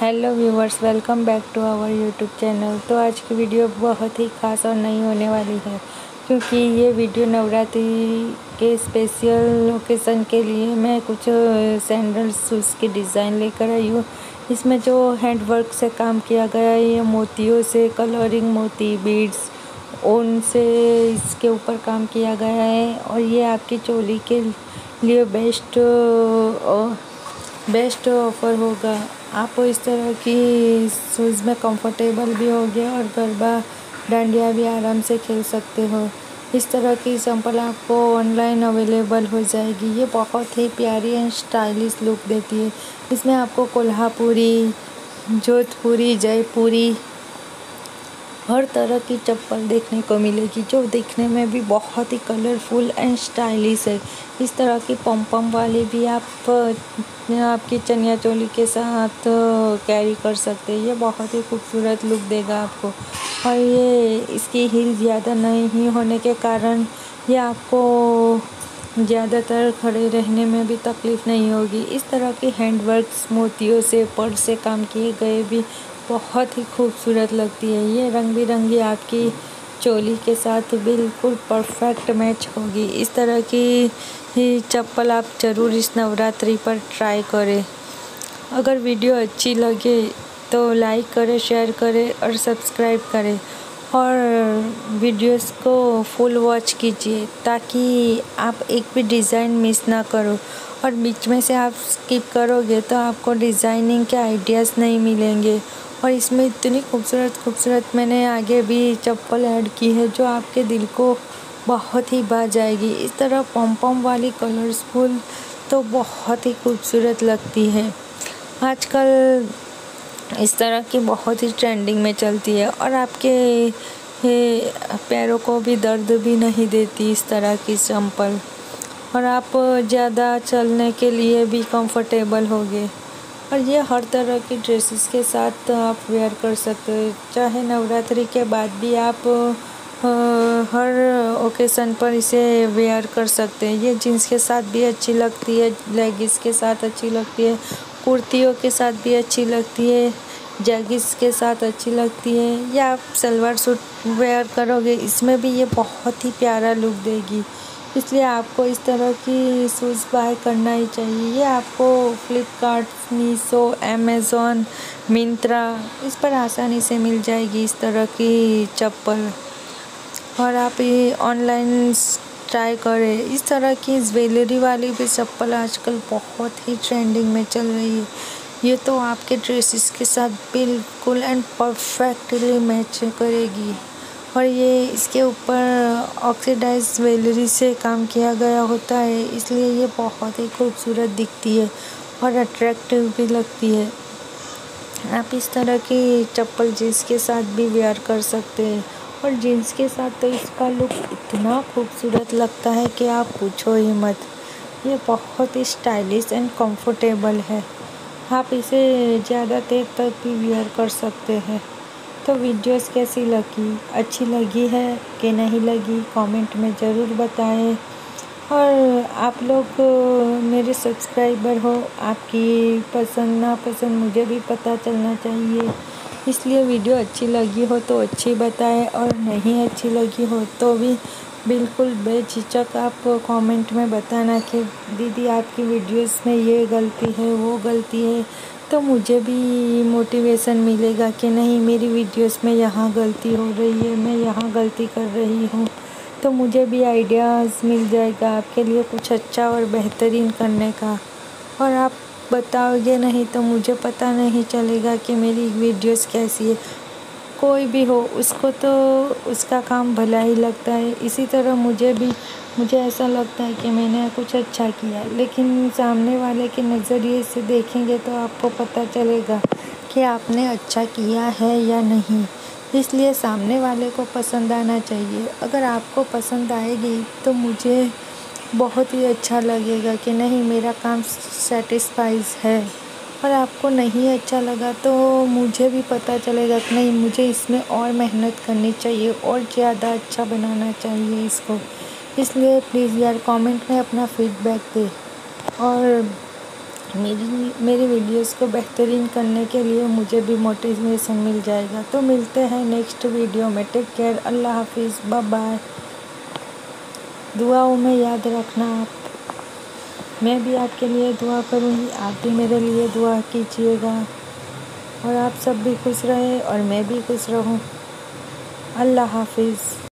Hello viewers, welcome back to our YouTube channel. तो आज की वीडियो बहुत ही खास और नई होने वाली है, क्योंकि ये वीडियो नवरात्रि के स्पेशल ओकेज़न के लिए मैं कुछ सैंडल शूज़ की डिज़ाइन लेकर आई हूँ। इसमें जो हैंड वर्क से काम किया गया है, ये मोतियों से कलरिंग मोती बीड्स ऊन से इसके ऊपर काम किया गया है और ये आपकी चोली के लिए बेस्ट बेस्ट ऑफ़र होगा। आप इस तरह की शूज़ में कंफर्टेबल भी हो गया और गरबा, डांडिया भी आराम से खेल सकते हो। इस तरह की चंपल आपको ऑनलाइन अवेलेबल हो जाएगी। ये बहुत ही प्यारी एंड स्टाइलिश लुक देती है। इसमें आपको कोल्हापुरी, जोधपुरी, जयपुरी हर तरह की चप्पल देखने को मिलेगी, जो देखने में भी बहुत ही कलरफुल एंड स्टाइलिश है। इस तरह की पम्पम पम वाली भी आप, आपकी चनिया चोली के साथ कैरी कर सकते हैं। ये बहुत ही खूबसूरत लुक देगा आपको। और ये, इसकी हील ज़्यादा नहीं होने के कारण ये आपको ज़्यादातर खड़े रहने में भी तकलीफ़ नहीं होगी। इस तरह के हैंडवर्क मोतियों से, पर्स से काम किए गए भी बहुत ही खूबसूरत लगती है। ये रंग बिरंगी आपकी चोली के साथ बिल्कुल परफेक्ट मैच होगी। इस तरह की ही चप्पल आप ज़रूर इस नवरात्रि पर ट्राई करें। अगर वीडियो अच्छी लगे तो लाइक करें, शेयर करें और सब्सक्राइब करें। और वीडियोस को फुल वॉच कीजिए ताकि आप एक भी डिज़ाइन मिस ना करो। और बीच में से आप स्किप करोगे तो आपको डिज़ाइनिंग के आइडियाज़ नहीं मिलेंगे। और इसमें इतनी खूबसूरत खूबसूरत मैंने आगे भी चप्पल ऐड की है जो आपके दिल को बहुत ही बा जाएगी इस तरह पम पम वाली कलरफुल तो बहुत ही खूबसूरत लगती है। आजकल इस तरह की बहुत ही ट्रेंडिंग में चलती है और आपके पैरों को भी दर्द भी नहीं देती इस तरह की चंपल। और आप ज़्यादा चलने के लिए भी कंफर्टेबल होगे। और ये हर तरह की ड्रेसेस के साथ आप वेयर कर सकते हो। चाहे नवरात्रि के बाद भी आप हर ओकेज़न पर इसे वेयर कर सकते हैं। ये जीन्स के साथ भी अच्छी लगती है लेगिस के साथ अच्छी लगती है, कुर्तियों के साथ भी अच्छी लगती है जैगिस के साथ अच्छी लगती है। या आप सलवार सूट वेयर करोगे, इसमें भी ये बहुत ही प्यारा लुक देगी। इसलिए आपको इस तरह की शूज़ बाय करना ही चाहिए। ये आपको फ्लिपकार्ट मीशो अमेज़ोन मिंत्रा इस पर आसानी से मिल जाएगी इस तरह की चप्पल। और आप ये ऑनलाइन ट्राई करें। इस तरह की ज्वेलरी वाली भी चप्पल आजकल बहुत ही ट्रेंडिंग में चल रही है। ये तो आपके ड्रेसेस के साथ बिल्कुल एंड परफेक्टली मैच करेगी। और ये इसके ऊपर ऑक्सीडाइज ज्वेलरी से काम किया गया होता है, इसलिए ये बहुत ही खूबसूरत दिखती है और अट्रैक्टिव भी लगती है। आप इस तरह की चप्पल जीन्स के साथ भी वेयर कर सकते हैं और जीन्स के साथ तो इसका लुक इतना खूबसूरत लगता है कि आप पूछो ही मत। ये बहुत ही स्टाइलिश एंड कंफर्टेबल है। आप इसे ज़्यादा देर तक भी वेयर कर सकते हैं। तो वीडियोस कैसी लगी? अच्छी लगी है कि नहीं लगी? कमेंट में ज़रूर बताएँ। और आप लोग, मेरे सब्सक्राइबर हो, आपकी पसंद, नापसंद मुझे भी पता चलना चाहिए। इसलिए वीडियो अच्छी लगी हो तो अच्छी बताएँ और नहीं अच्छी लगी हो तो भी बिल्कुल बेझिझक आप कमेंट में बताना कि, दीदी, आपकी वीडियोस में ये गलती है, वो गलती है। तो मुझे भी मोटिवेशन मिलेगा कि नहीं, मेरी वीडियोस में यहाँ गलती हो रही है, मैं यहाँ गलती कर रही हूँ। तो मुझे भी आइडियाज़ मिल जाएगा आपके लिए कुछ अच्छा और बेहतरीन करने का। और आप बताओगे नहीं तो मुझे पता नहीं चलेगा कि मेरी वीडियोस कैसी है। कोई भी हो, उसको तो उसका काम भला ही लगता है। इसी तरह मुझे भी मुझे ऐसा लगता है कि मैंने कुछ अच्छा किया लेकिन सामने वाले के नज़रिए से देखेंगे तो आपको पता चलेगा कि आपने अच्छा किया है या नहीं। इसलिए सामने वाले को पसंद आना चाहिए। अगर आपको पसंद आएगी तो मुझे बहुत ही अच्छा लगेगा कि नहीं, मेरा काम सेटिस्फाइज है। और आपको नहीं अच्छा लगा तो मुझे भी पता चलेगा कि नहीं, मुझे इसमें और मेहनत करनी चाहिए और ज़्यादा अच्छा बनाना चाहिए इसको। इसलिए प्लीज़ यार कमेंट में अपना फीडबैक दे। और मेरी मेरी वीडियोस को बेहतरीन करने के लिए मुझे भी मोटिवेशन मिल जाएगा। तो मिलते हैं नेक्स्ट वीडियो में। टेक केयर अल्लाह हाफिज़ बाय बाय दुआओं में याद रखना आप। मैं भी आपके लिए दुआ करूँगी। आप भी मेरे लिए दुआ कीजिएगा। और आप सब भी खुश रहें और मैं भी खुश रहूँ। अल्लाह हाफिज़।